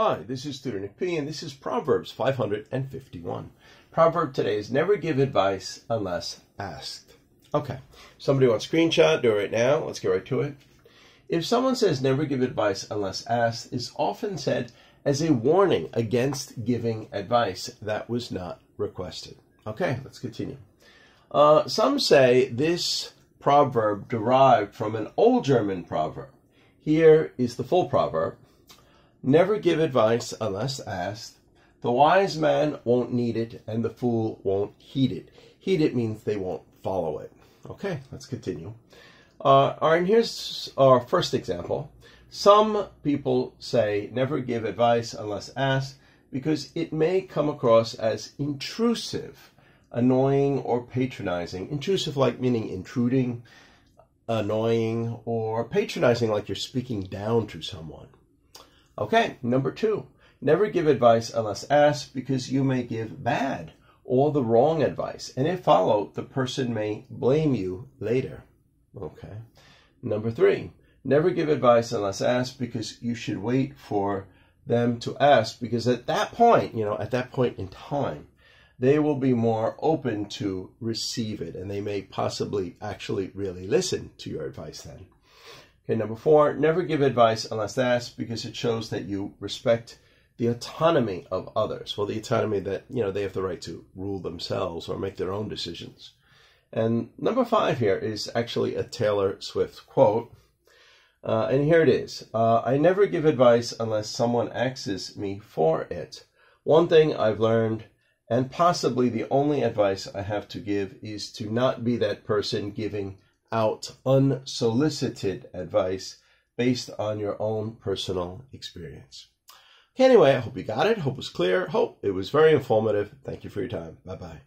Hi, this is Tutor Nick P, and this is Proverbs 551. Proverb today is never give advice unless asked. Okay, somebody wants a screenshot, do it right now. Let's get right to it. If someone says never give advice unless asked, is often said as a warning against giving advice that was not requested. Okay, let's continue. Uh, some say this proverb derived from an old German proverb. Here is the full proverb Never give advice unless asked. The wise man won't need it, and the fool won't heed it. Heed it means they won't follow it. Okay, let's continue. Uh, all right, here's our first example. Some people say never give advice unless asked because it may come across as intrusive, annoying, or patronizing. Intrusive, like meaning intruding, annoying, or patronizing, like you're speaking down to someone. Okay, number two, never give advice unless asked because you may give bad or the wrong advice. And if followed, the person may blame you later. Okay. Number three, never give advice unless asked because you should wait for them to ask because at that point, you know, at that point in time, they will be more open to receive it and they may possibly actually really listen to your advice then. Okay, number four, never give advice unless asked because it shows that you respect the autonomy of others. Well, the autonomy that, you know, they have the right to rule themselves or make their own decisions. And number five here is actually a Taylor Swift quote. Uh, and here it is uh, I never give advice unless someone asks me for it. One thing I've learned, and possibly the only advice I have to give, is to not be that person giving out unsolicited advice based on your own personal experience. Okay, anyway, I hope you got it. Hope it was clear. Hope it was very informative. Thank you for your time. Bye bye.